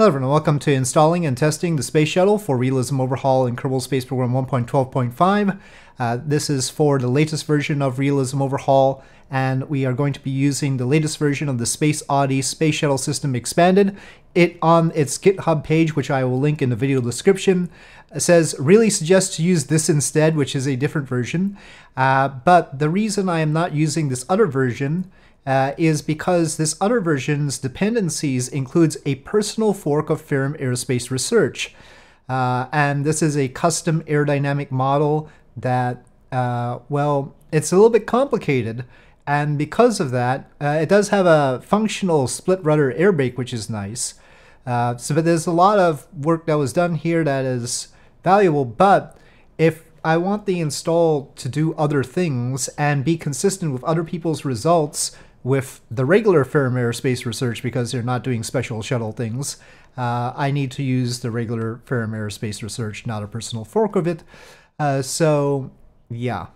Hello everyone, welcome to installing and testing the Space Shuttle for Realism Overhaul in Kerbal Space Program 1.12.5. Uh, this is for the latest version of Realism Overhaul, and we are going to be using the latest version of the SpaceODY Space Shuttle System Expanded. It on its GitHub page, which I will link in the video description, says really suggests to use this instead, which is a different version. Uh, but the reason I am not using this other version uh, is because this other version's dependencies includes a personal fork of Ferram Aerospace Research. Uh, and this is a custom aerodynamic model that, uh, well, it's a little bit complicated. And because of that, uh, it does have a functional split rudder air brake, which is nice. Uh, so but there's a lot of work that was done here that is valuable. But if I want the install to do other things and be consistent with other people's results, with the regular Ferram Aerospace Research, because they're not doing special shuttle things, uh, I need to use the regular Ferram Aerospace Research, not a personal fork of it. Uh, so, yeah,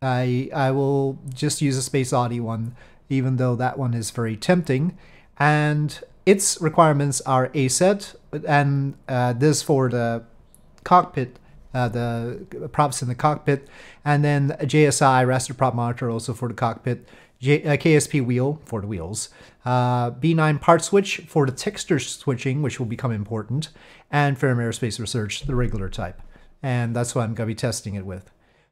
I I will just use a SpaceODY one, even though that one is very tempting. And its requirements are ASET, and uh, this for the cockpit, uh, the props in the cockpit, and then JSI RasterPropMonitor also for the cockpit, J uh, KSP wheel for the wheels, uh, B9 part switch for the texture switching, which will become important, and Ferram Aerospace Research, the regular type. And that's what I'm going to be testing it with.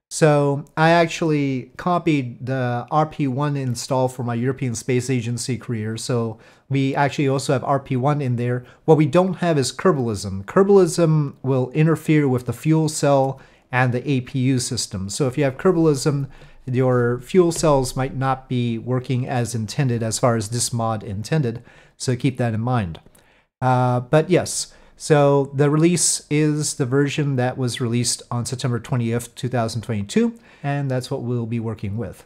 So I actually copied the RP1 install for my European Space Agency career. So we actually also have RP1 in there. What we don't have is Kerbalism. Kerbalism will interfere with the fuel cell and the APU system. So if you have Kerbalism, your fuel cells might not be working as intended as far as this mod intended, so keep that in mind. Uh, but yes, so the release is the version that was released on September 20th, 2022, and that's what we'll be working with.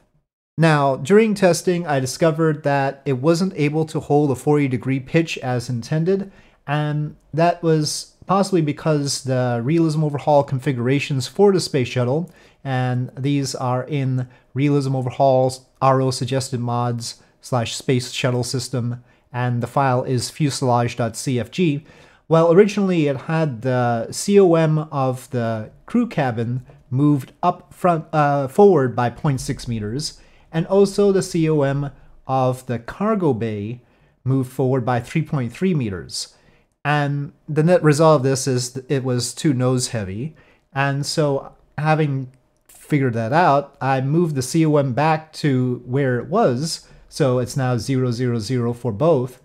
Now, during testing, I discovered that it wasn't able to hold a 40 degree pitch as intended, and that was possibly because the realism overhaul configurations for the space shuttle and these are in Realism Overhauls RO suggested mods slash space shuttle system, and the file is fuselage.cfg. Well, originally it had the COM of the crew cabin moved up front uh, forward by 0.6 meters, and also the COM of the cargo bay moved forward by 3.3 meters. And the net result of this is it was too nose heavy, and so having figured that out, I moved the COM back to where it was, so it's now 0, 0, 0 for both,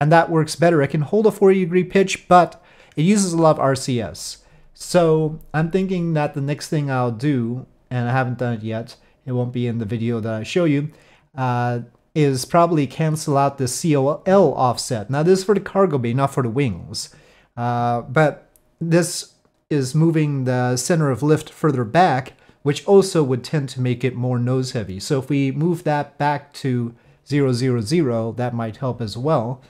and that works better. It can hold a 40 degree pitch, but it uses a lot of RCS. So I'm thinking that the next thing I'll do, and I haven't done it yet, it won't be in the video that I show you, uh, is probably cancel out the COL offset. Now this is for the cargo bay, not for the wings. Uh, but this is moving the center of lift further back, which also would tend to make it more nose heavy. So if we move that back to 000, that might help as well.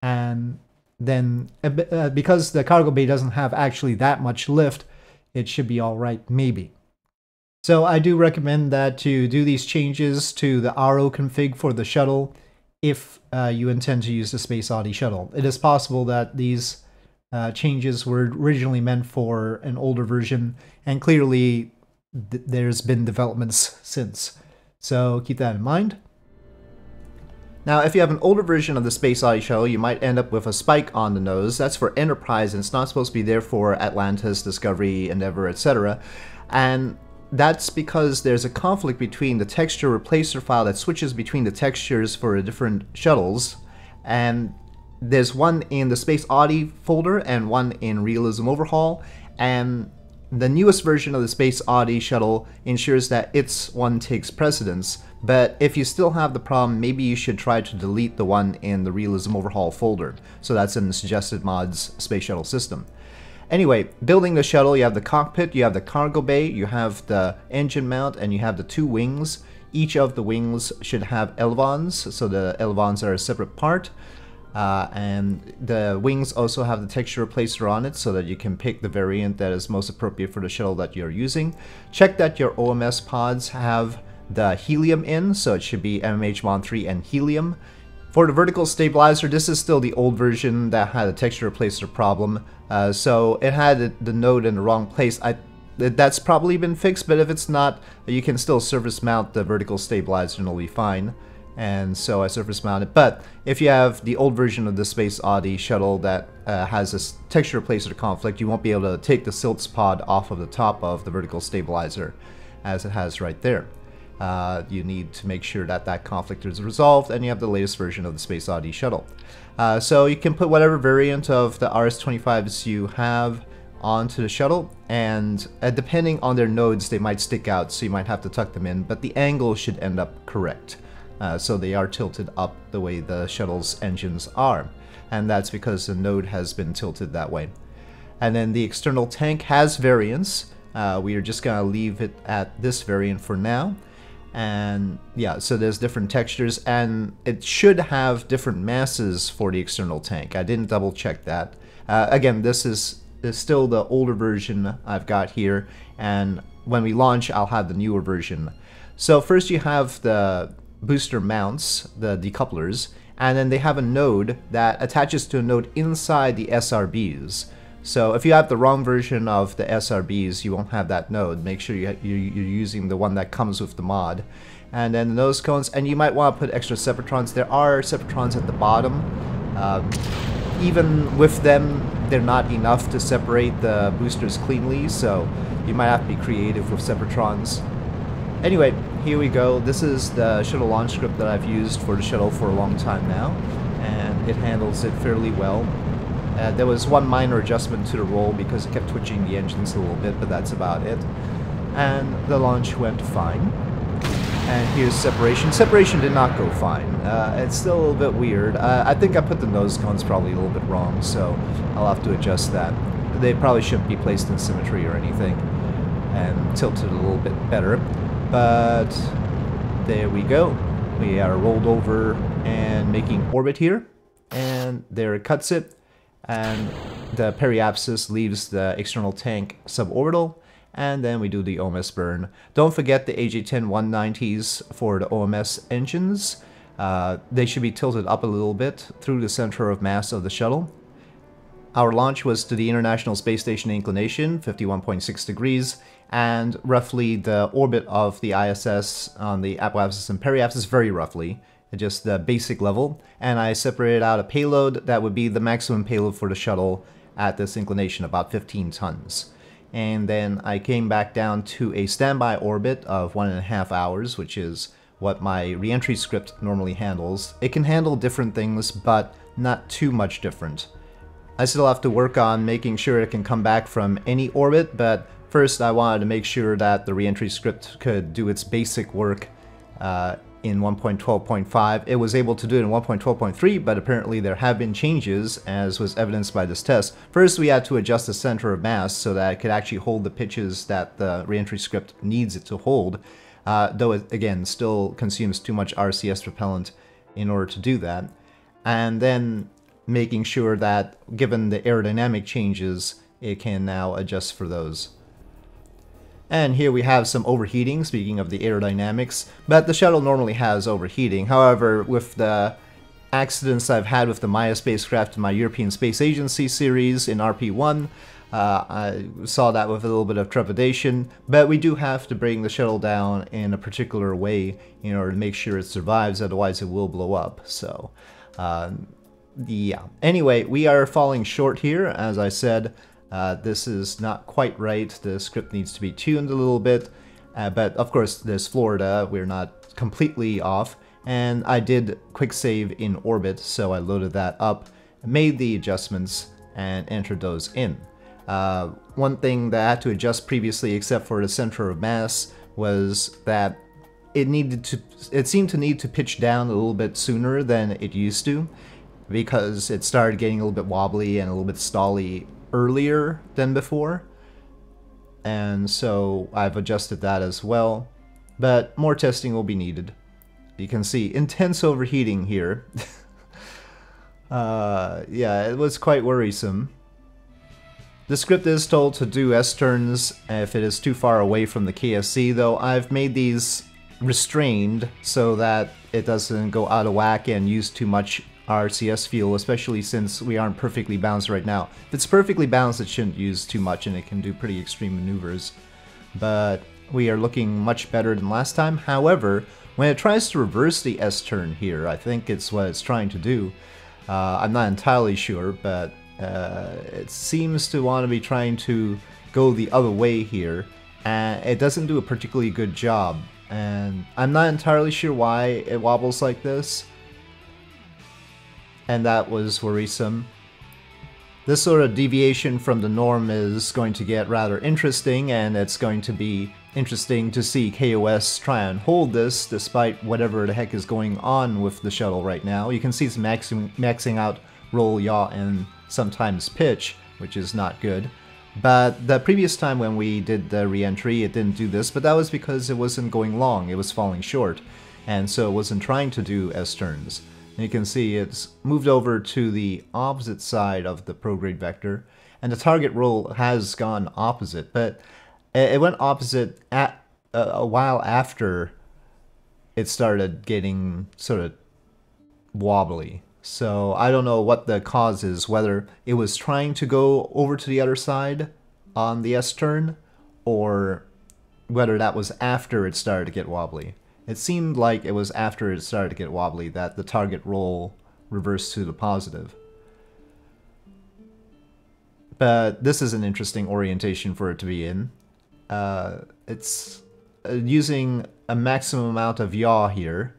And then uh, uh, because the cargo bay doesn't have actually that much lift, it should be all right, maybe. So I do recommend that you do these changes to the RO config for the shuttle if uh, you intend to use the SpaceODY shuttle. It is possible that these uh, changes were originally meant for an older version, and clearly th there's been developments since. So keep that in mind. Now, if you have an older version of the SpaceODY shuttle, you might end up with a spike on the nose. That's for Enterprise, and it's not supposed to be there for Atlantis, Discovery, Endeavour, etc. And that's because there's a conflict between the texture replacer file that switches between the textures for different shuttles, and there's one in the SpaceODY folder and one in Realism Overhaul, and the newest version of the SpaceODY shuttle ensures that its one takes precedence, but if you still have the problem, maybe you should try to delete the one in the Realism Overhaul folder. So that's in the suggested mods space shuttle system. Anyway, building the shuttle, you have the cockpit, you have the cargo bay, you have the engine mount, and you have the two wings. Each of the wings should have elevons, so the elevons are a separate part. Uh, and the wings also have the texture replacer on it so that you can pick the variant that is most appropriate for the shuttle that you're using. Check that your OMS pods have the helium in, so it should be MMH Mon 3 and helium. For the vertical stabilizer, this is still the old version that had a texture replacer problem. Uh, so it had the node in the wrong place. I that's probably been fixed, but if it's not, you can still surface mount the vertical stabilizer and it'll be fine. And so I surface mounted. But if you have the old version of the SpaceODY shuttle that uh, has this texture replacer conflict, you won't be able to take the SILTS pod off of the top of the vertical stabilizer as it has right there. Uh, you need to make sure that that conflict is resolved and you have the latest version of the SpaceODY shuttle. Uh, so you can put whatever variant of the RS-25s you have onto the shuttle and uh, depending on their nodes they might stick out so you might have to tuck them in but the angle should end up correct. Uh, so they are tilted up the way the shuttle's engines are and that's because the node has been tilted that way. And then the external tank has variants. Uh, we are just gonna leave it at this variant for now and yeah so there's different textures and it should have different masses for the external tank I didn't double check that uh, again this is is still the older version I've got here, and when we launch, I'll have the newer version. So first you have the booster mounts, the decouplers, and then they have a node that attaches to a node inside the SRBs. So if you have the wrong version of the SRBs, you won't have that node. Make sure you, you're using the one that comes with the mod. And then the nose cones, and you might want to put extra Separatrons. There are Separatrons at the bottom. Uh, even with them, they're not enough to separate the boosters cleanly, so you might have to be creative with Separatrons. Anyway, here we go. This is the shuttle launch script that I've used for the shuttle for a long time now, and it handles it fairly well. Uh, there was one minor adjustment to the roll because it kept twitching the engines a little bit, but that's about it. And the launch went fine. And here's separation. Separation did not go fine. Uh, it's still a little bit weird. Uh, I think I put the nose cones probably a little bit wrong, so I'll have to adjust that. They probably shouldn't be placed in symmetry or anything, and tilted a little bit better. But there we go. We are rolled over and making orbit here, and there it cuts it, and the periapsis leaves the external tank suborbital, and then we do the OMS burn. Don't forget the AJ10 190s for the OMS engines. Uh, they should be tilted up a little bit through the center of mass of the shuttle. Our launch was to the International Space Station inclination, 51.6 degrees, and roughly the orbit of the ISS on the apoapsis and periapsis, very roughly, just the basic level. And I separated out a payload that would be the maximum payload for the shuttle at this inclination, about 15 tons and then I came back down to a standby orbit of one and a half hours, which is what my reentry script normally handles. It can handle different things, but not too much different. I still have to work on making sure it can come back from any orbit, but first I wanted to make sure that the reentry script could do its basic work uh, in 1.12.5. It was able to do it in 1.12.3, but apparently there have been changes, as was evidenced by this test. First, we had to adjust the center of mass so that it could actually hold the pitches that the reentry script needs it to hold, uh, though it, again, still consumes too much RCS propellant in order to do that. And then making sure that, given the aerodynamic changes, it can now adjust for those. And here we have some overheating, speaking of the aerodynamics, but the shuttle normally has overheating. However, with the accidents I've had with the Maya spacecraft in my European Space Agency series in RP-1, uh, I saw that with a little bit of trepidation, but we do have to bring the shuttle down in a particular way in order to make sure it survives, otherwise it will blow up. So, uh, yeah. Anyway, we are falling short here, as I said. Uh, this is not quite right. The script needs to be tuned a little bit. Uh, but of course, there's Florida. We're not completely off. And I did quick save in orbit, so I loaded that up, made the adjustments, and entered those in. Uh, one thing that I had to adjust previously, except for the center of mass, was that it needed to. It seemed to need to pitch down a little bit sooner than it used to, because it started getting a little bit wobbly and a little bit stally earlier than before. And so I've adjusted that as well. But more testing will be needed. You can see intense overheating here. uh, yeah, it was quite worrisome. The script is told to do S-turns if it is too far away from the KSC, though I've made these restrained so that it doesn't go out of whack and use too much RCS fuel, especially since we aren't perfectly balanced right now. If it's perfectly balanced, it shouldn't use too much and it can do pretty extreme maneuvers. But we are looking much better than last time. However, when it tries to reverse the S-turn here, I think it's what it's trying to do. Uh, I'm not entirely sure, but uh, it seems to want to be trying to go the other way here, and it doesn't do a particularly good job. And I'm not entirely sure why it wobbles like this, and that was worrisome. This sort of deviation from the norm is going to get rather interesting, and it's going to be interesting to see KOS try and hold this despite whatever the heck is going on with the shuttle right now. You can see it's maxing, maxing out roll, yaw, and sometimes pitch, which is not good. But the previous time when we did the re-entry, it didn't do this, but that was because it wasn't going long, it was falling short, and so it wasn't trying to do S-turns. And you can see it's moved over to the opposite side of the prograde vector, and the target roll has gone opposite, but it went opposite at a while after it started getting sort of wobbly. So I don't know what the cause is, whether it was trying to go over to the other side on the S turn, or whether that was after it started to get wobbly. It seemed like it was after it started to get wobbly that the target roll reversed to the positive. But this is an interesting orientation for it to be in. Uh, it's uh, using a maximum amount of yaw here.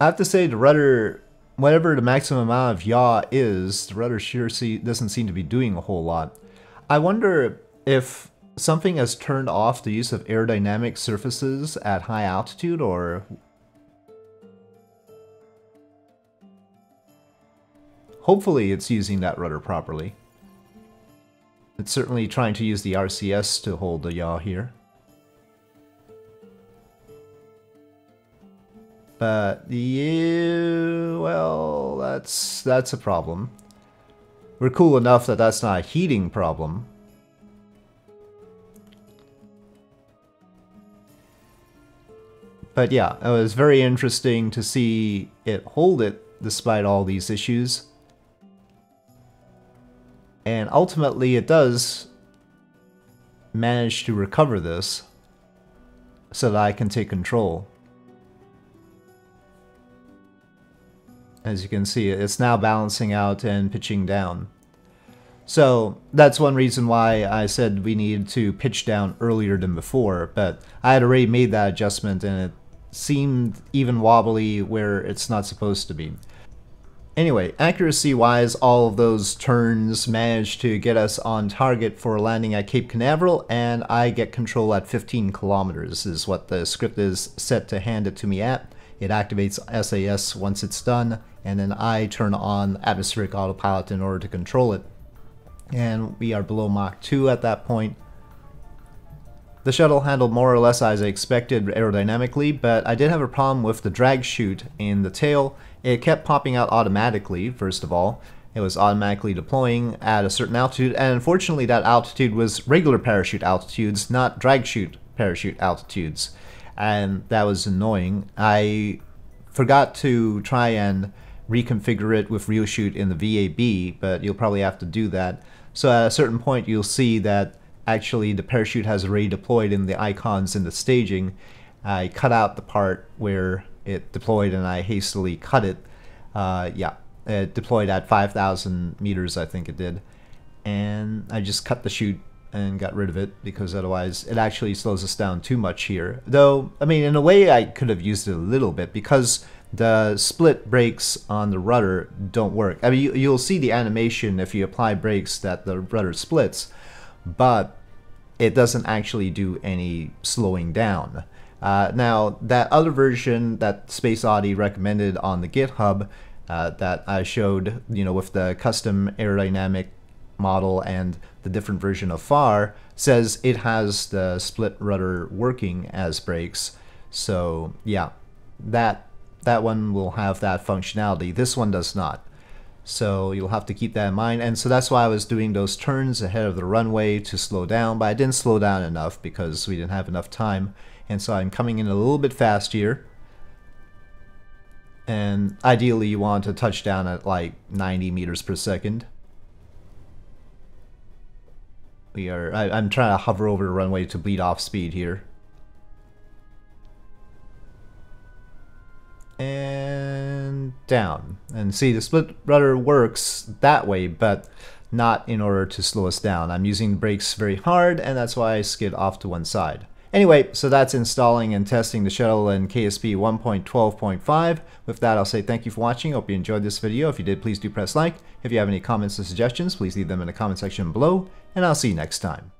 I have to say the rudder, whatever the maximum amount of yaw is, the rudder sure see, doesn't seem to be doing a whole lot. I wonder if something has turned off the use of aerodynamic surfaces at high altitude or Hopefully it's using that rudder properly. It's certainly trying to use the RCS to hold the yaw here. But yeah, well, that's that's a problem. We're cool enough that that's not a heating problem. But yeah, it was very interesting to see it hold it despite all these issues. And ultimately it does manage to recover this so that I can take control. As you can see, it's now balancing out and pitching down. So that's one reason why I said we needed to pitch down earlier than before, but I had already made that adjustment and it seemed even wobbly where it's not supposed to be. Anyway, accuracy-wise, all of those turns managed to get us on target for landing at Cape Canaveral, and I get control at 15 kilometers is what the script is set to hand it to me at. It activates SAS once it's done, and then I turn on atmospheric autopilot in order to control it. And we are below Mach 2 at that point, the shuttle handled more or less as I expected aerodynamically, but I did have a problem with the drag chute in the tail. It kept popping out automatically, first of all. It was automatically deploying at a certain altitude, and unfortunately that altitude was regular parachute altitudes, not drag chute parachute altitudes. And that was annoying. I forgot to try and reconfigure it with RealChute in the VAB, but you'll probably have to do that. So at a certain point you'll see that actually the parachute has already deployed in the icons in the staging. I cut out the part where it deployed and I hastily cut it. Uh, yeah, it deployed at 5,000 meters, I think it did. And I just cut the chute and got rid of it because otherwise it actually slows us down too much here. Though, I mean, in a way I could have used it a little bit because the split brakes on the rudder don't work. I mean, you, will see the animation if you apply brakes that the rudder splits, but it doesn't actually do any slowing down. Uh, now, that other version that SpaceODY recommended on the GitHub uh, that I showed, you know, with the custom aerodynamic model and the different version of FAR, says it has the split rudder working as brakes. So, yeah, that that one will have that functionality. This one does not. So you'll have to keep that in mind. And so that's why I was doing those turns ahead of the runway to slow down, but I didn't slow down enough because we didn't have enough time. And so I'm coming in a little bit fast here. And ideally you want to touch down at like 90 meters per second. We are, I, I'm trying to hover over the runway to bleed off speed here. And down. And see, the split rudder works that way, but not in order to slow us down. I'm using the brakes very hard, and that's why I skid off to one side. Anyway, so that's installing and testing the shuttle in KSP 1.12.5. With that, I'll say thank you for watching. Hope you enjoyed this video. If you did, please do press like. If you have any comments or suggestions, please leave them in the comment section below, and I'll see you next time.